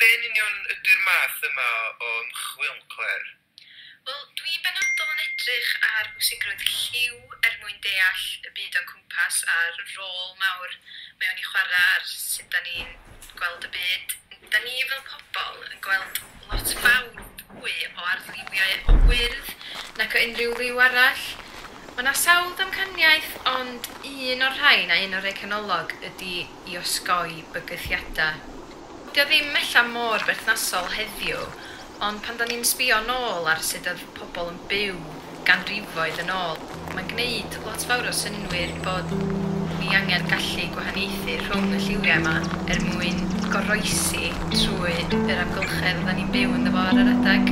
be'n union ydy'r math yma o ymchwil, Claire? Wel, dwi'n benodol yn edrych ar bwysigrwydd lliw er mwyn deall y byd o'n cwmpas a'r rôl mawr mewn i chwarae ar sut da ni'n gweld y byd da ni fel pobl yn gweld lot fawr fwy o arliwiau o wyrdd nac o unrhyw liw arall. Mae yna sawl damcaniaeth, ond un o'r rhain a un o'r econolog ydy i osgoi bygythiadau. Dio ddim mella mor berthnasol heddiw, ond pan da ni'n sbio nôl ar sut oedd pobl yn byw ganrifoedd yn ôl, mae'n gwneud lot fawr o synwyr bod ni angen gallu gwahaniaethu rhwng y lliwiau yma er mwyn goroesi trwy yr amgylchedd oedden ni'n byw ynddo fo ar yr adeg.